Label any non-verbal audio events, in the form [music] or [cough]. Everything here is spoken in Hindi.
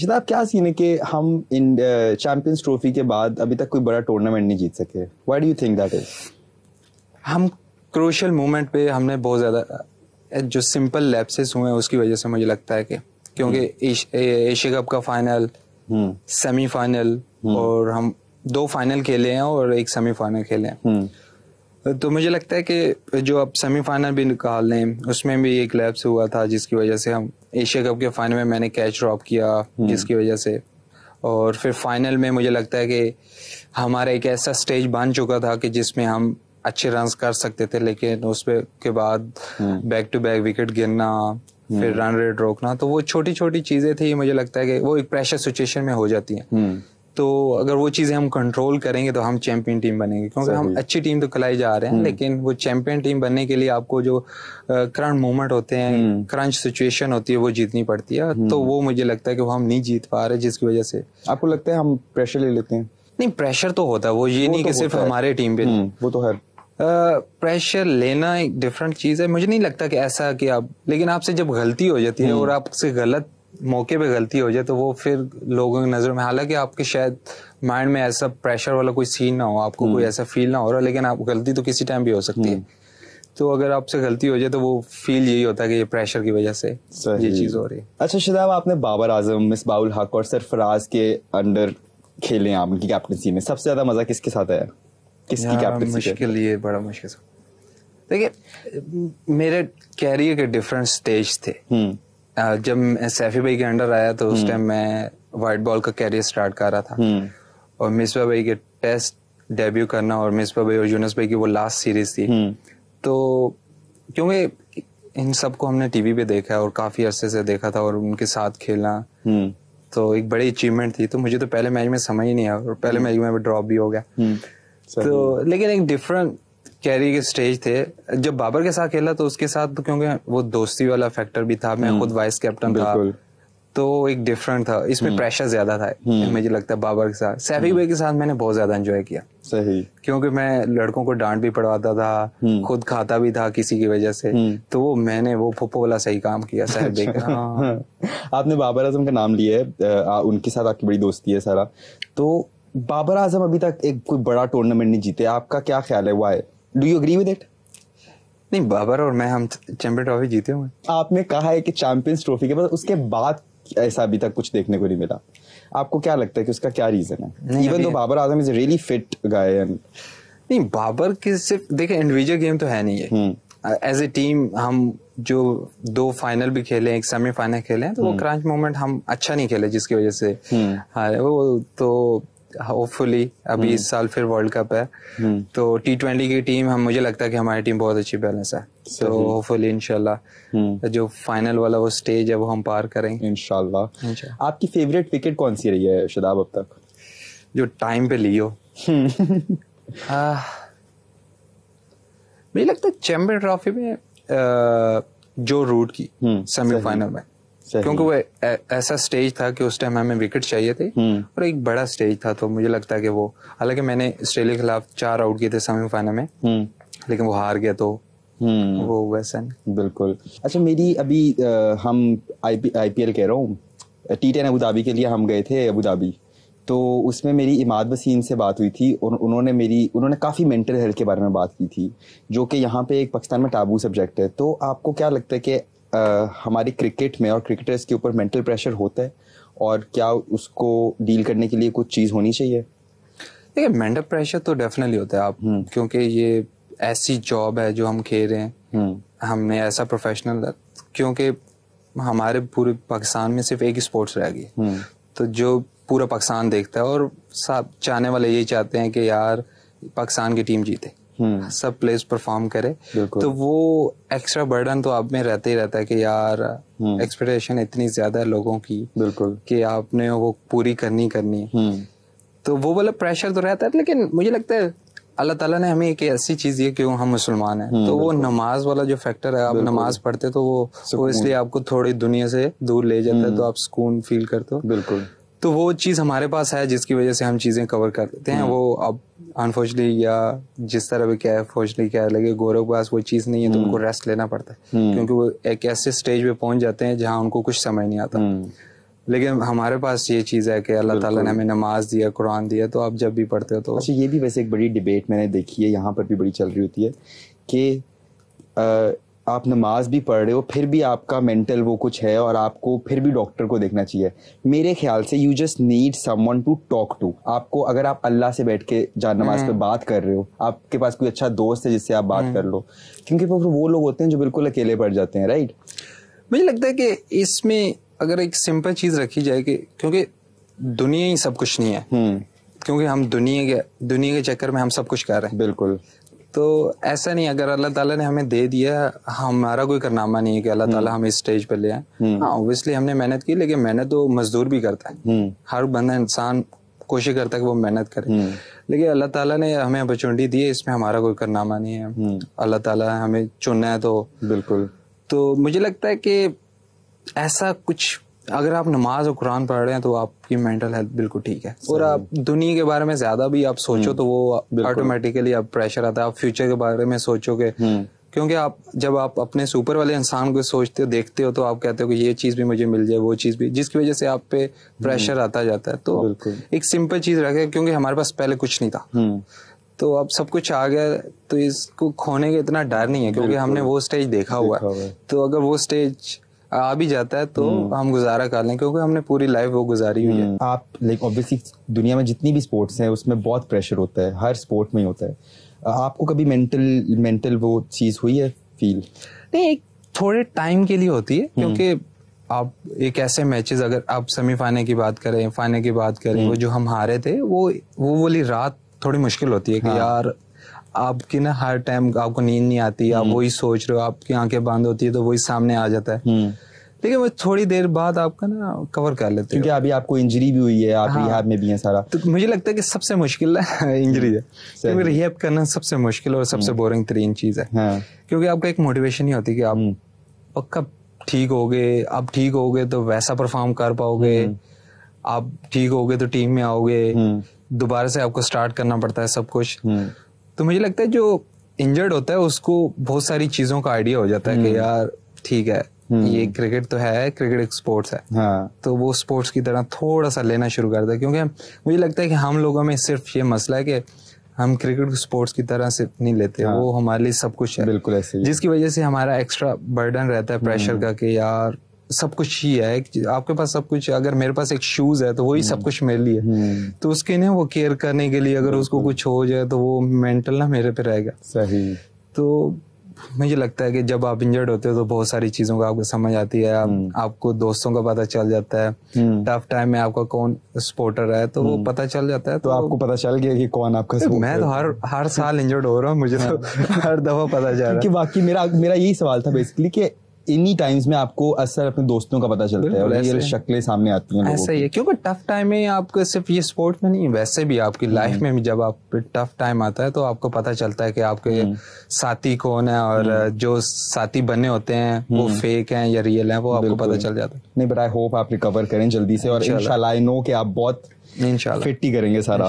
शिताब क्या सीन है कि हम इन चैंपियंस ट्रॉफी के बाद अभी तक कोई बड़ा टूर्नामेंट नहीं जीत सके? Why do you think that is हम क्रूशियल मोमेंट पे हमने बहुत ज़्यादा जो सिंपल लैप्सेस हुए हैं उसकी वजह से मुझे लगता है कि क्योंकि हम्म। एशिया कप का फाइनल सेमीफाइनल और हम दो फाइनल खेले हैं और एक सेमीफाइनल खेले हैं। हम्म। तो मुझे लगता है कि जो अब सेमीफाइनल भी निकाल लें उसमें भी एक लैप्स हुआ था जिसकी वजह से हम एशिया कप के फाइनल में मैंने कैच ड्रॉप किया हम्म। जिसकी वजह से और फिर फाइनल में मुझे लगता है कि हमारा एक ऐसा स्टेज बन चुका था कि जिसमें हम अच्छे रन कर सकते थे लेकिन उस के बाद बैक टू बैक विकेट गिरना फिर रन रेट रोकना तो वो छोटी छोटी चीज़ें थी मुझे लगता है कि वो एक प्रेशर सिचुएशन में हो जाती हैं हम्म। तो अगर वो चीज़ें हम कंट्रोल करेंगे तो हम चैंपियन टीम बनेंगे क्योंकि हम अच्छी टीम तो खिलाई जा रहे हैं हम्म। लेकिन वो चैंपियन टीम बनने के लिए आपको जो करंट मोमेंट होते हैं क्रंच हम्म। सिचुएशन होती है वो जीतनी पड़ती है। तो वो मुझे लगता है कि वो हम नहीं जीत पा रहे जिसकी वजह से। आपको लगता है हम प्रेशर ले लेते हैं? नहीं प्रेशर तो होता है वो ये वो नहीं तो कि सिर्फ़ हमारे टीम पे। वो तो है। प्रेशर लेना एक डिफरेंट चीज़ है। मुझे नहीं लगता कि ऐसा कि आप लेकिन आपसे जब गलती हो जाती है हम्म। और आपसे गलत मौके पे गलती हो जाए तो वो फिर लोगों की नज़र में हालाँकि आपके शायद माइंड में ऐसा प्रेशर वाला कोई सीन ना हो आपको कोई हम्म। ऐसा फील ना हो रहा लेकिन आप गलती तो किसी टाइम भी हो सकती है। हम्म। तो अगर आपसे गलती हो जाए तो वो फील यही होता है कि ये प्रेशर की वजह से ये चीज़ हो रही है। अच्छा शिदाब आपने बाबर आज़म मिस बाउल हक और सरफराज के अंडर खेले आप उनकी कैप्टनसी में। सबसे ज़्यादा मज़ा किसके साथ आया? किसकी कैप्टनसी मुश्किल ये बड़ा मुश्किल देखिए मेरे कैरियर के डिफरेंट स्टेज थे। हम्म। जब मैं सैफी भाई के अंडर आया तो उस टाइम हम्म। मैं व्हाइट बॉल का कैरियर स्टार्ट कर रहा था। हम्म। और मिसबा भाई के टेस्ट डेब्यू करना और मिसबा भाई और यूनस भाई की वो लास्ट सीरीज़ थी। तो क्योंकि इन सबको हमने टीवी पे देखा और काफ़ी अरसे से देखा था और उनके साथ खेलना। तो एक बड़ी अचीवमेंट थी। तो मुझे तो पहले मैच में समझ ही नहीं आया और पहले मैच में ड्रॉप भी हो गया। तो लेकिन एक डिफरेंट कैरी के स्टेज थे। जब बाबर के साथ खेला तो उसके साथ तो क्योंकि वो दोस्ती वाला फैक्टर भी था मैं हम्म। खुद वाइस कैप्टन था। तो एक डिफरेंट था। इसमें प्रेशर हम्म। ज़्यादा था। हम्म। मुझे लगता है बाबर के साथ। सैफी भाई के साथ मैंने बहुत ज़्यादा एंजॉय किया। सही। क्योंकि मैं लड़कों को डांट भी पड़वाता था खुद खाता भी था किसी की वजह से। तो वो मैंने वो फुप्पो वाला सही काम किया सैफ भाई का हाँ। आपने बाबर आज़म का नाम लिया है। उनके साथ आपकी बड़ी दोस्ती है सारा। तो बाबर आज़म अभी तक एक कोई बड़ा टूर्नामेंट नहीं जीते। आपका क्या ख्याल है? Why do you agree with it नहीं बाबर और मैं हम चैंपियन ट्रॉफी जीते हुए आपने कहा है कि चैंपियंस ट्रॉफी के बाद उसके बाद ऐसा अभी तक कुछ देखने को नहीं मिला। आपको क्या लगता है कि उसका क्या रीजन है? इवन तो Babar Azam is really fit guy नहीं बाबर के सिर्फ़ देखे इंडिविजुअल गेम तो है नहीं है एज ए टीम हम जो दो फाइनल भी खेले एक सेमीफाइनल खेले तो वो क्रंच हम्म। मोमेंट हम अच्छा नहीं खेले जिसकी वजह से हम्म। हाँ वो तो होपफुली अभी इस हम्म। साल फिर वर्ल्ड कप है। हम्म। तो टी ट्वेंटी की टीम हम मुझे लगता है कि हमारी टीम बहुत अच्छी बैलेंस है। तो होपफुली इनशाला हम्म। जो फाइनल वाला वो स्टेज है वो हम पार करेंगे। इनशाला आपकी फेवरेट विकेट कौन सी रही है शदाब अब तक? जो टाइम पे लियो। [laughs] मुझे लगता है चैंपियन ट्रॉफी में जो रूट की सेमीफाइनल में। क्योंकि वो ऐसा स्टेज था कि उस टाइम हमें विकेट चाहिए थे हम्म। और एक बड़ा स्टेज था तो मुझे लगता है कि वो हालाँकि मैंने ऑस्ट्रेलिया के खिलाफ चार आउट किए थे सेमीफाइनल में हम्म। लेकिन वो हार गया तो हम्म। वो वैसा नहीं बिल्कुल अच्छा मेरी अभी आ, हम आईपीएल कह रहा हूँ टी टेन अबूधाबी के लिए हम गए थे अबू धाबी तो उसमें मेरी इमाद वसीम से बात हुई थी और उन्होंने मेरी उन्होंने काफ़ी मेंटल हेल्थ के बारे में बात की थी जो कि यहाँ पे एक पाकिस्तान में टाबू सब्जेक्ट है तो आपको क्या लगता है कि हमारी क्रिकेट में और क्रिकेटर्स के ऊपर मेंटल प्रेशर होता है और क्या उसको डील करने के लिए कुछ चीज़ होनी चाहिए देखिए मेंटल प्रेशर तो डेफिनेटली होता है आप हम्म। क्योंकि ये ऐसी जॉब है जो हम खेल रहे हैं हम्म। हमने ऐसा प्रोफेशनल क्योंकि हमारे पूरे पाकिस्तान में सिर्फ़ एक ही स्पोर्ट्स रह गई हम्म। तो जो पूरा पाकिस्तान देखता है और सब चाहने वाले यही चाहते हैं कि यार पाकिस्तान की टीम जीते। सब प्लेस परफॉर्म करे। तो वो एक्स्ट्रा बर्डन तो आप में रहते ही रहता है कि यार एक्सपेक्टेशन हम्म। इतनी ज़्यादा है लोगों की बिल्कुल। कि आपने वो पूरी करनी करनी हम्म। तो वो वाला प्रेशर तो रहता है लेकिन मुझे लगता है अल्लाह ताला ने हमें एक ऐसी चीज़ दी है क्यों हम मुसलमान हैं। तो वो नमाज़ वाला जो फैक्टर है आप नमाज़ पढ़ते तो वो वो इसलिए आपको थोड़ी दुनिया से दूर ले जाता है तो आप सुकून फील करते हो। बिल्कुल। तो वो चीज़ हमारे पास है जिसकी वजह से हम चीज़ें कवर कर लेते हैं वो अब अनफॉर्चुनेटली या जिस तरह भी क्या है फॉर्चुनेटली क्या लगे गौरव के पास वो चीज़ नहीं है तो उनको रेस्ट हम्म। लेना पड़ता है हम्म। क्योंकि वो एक ऐसे स्टेज पे पहुँच जाते हैं जहाँ उनको कुछ समझ नहीं आता हम्म। लेकिन हमारे पास ये चीज़ है कि अल्लाह ताला ने हमें नमाज़ दिया कुरान दिया तो आप जब भी पढ़ते हो तो अच्छा ये भी वैसे एक बड़ी डिबेट मैंने देखी है यहाँ पर भी बड़ी चल रही होती है कि आप नमाज़ भी पढ़ रहे हो फिर भी आपका मेंटल वो कुछ है और आपको फिर भी डॉक्टर को देखना चाहिए मेरे ख्याल से you just need someone to talk to आपको अगर आप अल्लाह से बैठ के जान नमाज़ पे हम्म। बात कर रहे हो आपके पास कोई अच्छा दोस्त है जिससे आप बात हम्म। कर लो क्योंकि वो वो लोग होते हैं जो बिल्कुल अकेले पड़ जाते हैं राइट मुझे लगता है कि इसमें अगर एक सिंपल चीज़ रखी जाए कि क्योंकि दुनिया ही सब कुछ नहीं है हम्म। क्योंकि हम दुनिया के दुनिया के चक्कर में हम सब कुछ कर रहे हैं बिल्कुल तो ऐसा नहीं अगर अल्लाह ताला ने हमें दे दिया हमारा कोई करनामा नहीं है कि अल्लाह ताला हमें स्टेज पे ले आए हम्म। हाँ ऑब्वियसली हमने मेहनत की लेकिन मेहनत तो मजदूर भी करता है हम्म। हर बंदा इंसान कोशिश करता है कि वो मेहनत करे हम्म। लेकिन अल्लाह ताला ने हमें अपॉर्चुनिटी दी है इसमें हमारा कोई करनामा नहीं है अल्लाह ताला हमें चुनना है तो बिल्कुल तो मुझे लगता है कि ऐसा कुछ अगर आप नमाज़ और कुरान पढ़ रहे हैं तो आपकी मेंटल हेल्थ बिल्कुल ठीक है। और आप दुनिया के बारे में ज़्यादा भी आप सोचो हम्म। तो वो ऑटोमेटिकली आप प्रेशर आता है। आप फ्यूचर के बारे में सोचोगे हम्म। क्योंकि आप जब आप अपने सुपर वाले इंसान को सोचते हो देखते हो तो आप कहते हो कि ये चीज़ भी मुझे मिल जाए वो चीज़ भी जिसकी वजह से आप पे प्रेशर हम्म। आता जाता है। तो एक सिंपल चीज़ रखे क्योंकि हमारे पास पहले कुछ नहीं था। तो अब सब कुछ आ गया तो इसको खोने का इतना डर नहीं है क्योंकि हमने वो स्टेज देखा हुआ है। तो अगर वो स्टेज आ भी जाता है तो हम्म। हम गुजारा कर लें क्योंकि हमने पूरी लाइफ वो गुजारी हुई है हम्म। आप लाइक ऑब्वियसली दुनिया में जितनी भी स्पोर्ट्स हैं उसमें बहुत प्रेशर होता है हर स्पोर्ट में ही होता है आपको कभी मेंटल मेंटल वो चीज़ हुई है फील नहीं एक थोड़े टाइम के लिए होती है हम्म। क्योंकि आप एक ऐसे मैचेस अगर आप सेमीफाइनल की बात करें फाइनल की बात करें वो जो हम हारे थे वो वो वाली रात थोड़ी मुश्किल होती है कि हाँ। यार आपकी ना हर टाइम आपको नींद नहीं आती आप हम्म। वही सोच रहे हो आपकी आँखें बंद होती है तो वही सामने आ जाता है। हम्म। लेकिन वो थोड़ी देर बाद आपका ना कवर कर लेते क्योंकि अभी आपको इंजरी भी हुई है आप हाँ, रिहैब में भी हैं सारा। तो मुझे लगता है कि सबसे मुश्किल इंजरी [laughs] है। क्योंकि रिहैब करना सबसे मुश्किल और सबसे बोरिंग हम्म। तरीन चीज़ है। हाँ। क्योंकि आपका एक मोटिवेशन ही होती कि आप पक्का ठीक हो गए आप ठीक हो गए तो वैसा परफॉर्म कर पाओगे। आप ठीक हो गए तो टीम में आओगे। दोबारा से आपको स्टार्ट करना पड़ता है सब कुछ। तो मुझे लगता है जो इंजर्ड होता है उसको बहुत सारी चीज़ों का आइडिया हो जाता है कि हम्म। यार ठीक है हम्म। ये क्रिकेट तो है क्रिकेट एक स्पोर्ट्स है हाँ। तो वो स्पोर्ट्स की तरह थोड़ा सा लेना शुरू करता है क्योंकि मुझे लगता है कि हम लोगों में सिर्फ़ ये मसला है कि हम क्रिकेट को स्पोर्ट्स की तरह से नहीं लेते हाँ। वो हमारे लिए सब कुछ है बिल्कुल ऐसे जिसकी वजह से हमारा एक्स्ट्रा बर्डन रहता है प्रेशर हम्म। का कि यार सब कुछ ही है। आपके पास सब कुछ अगर मेरे पास एक शूज़ है तो वही सब हम्म। कुछ मेरे लिए। हम्म। तो उसके ना वो केयर करने के लिए अगर उसको कुछ हो जाए तो वो मेंटल ना मेरे पे रहेगा। सही। तो मुझे लगता है कि जब आप इंजर्ड होते हो तो बहुत सारी चीज़ों का आपको समझ आती है। आप, हम्म। आपको दोस्तों का पता चल जाता है। टफ टाइम में आपका कौन स्पोर्टर है तो वो पता चल जाता है तो, तो आपको पता चल गया कि कौन आपका मैं तो हर हर साल [laughs] इंजर्ड हो रहा हूँ मुझे तो हाँ। [laughs] हर दफ़ा पता चल रहा है। बाकी मेरा मेरा यही सवाल था बेसिकली कि इन्हीं टाइम्स में आपको असर अपने दोस्तों का पता चलता है और ये शक्लें सामने आती हैं ऐसा ही है क्योंकि टफ टाइम में आपको सिर्फ़ ये स्पोर्ट में नहीं वैसे भी आपकी लाइफ हम्म। में भी जब आप टफ टाइम आता है तो आपको पता चलता है कि आपके हम्म। साथी कौन है और हम्म। जो साथी बने होते हैं वो फेक हैं या रियल हैं वो आपको पता चल जाता है। नहीं बट आई होप आप रिकवर करें जल्दी से और इंशाल्लाह। आई नो कि आप बहुत इंशाल्लाह। फिट ही करेंगे सारा।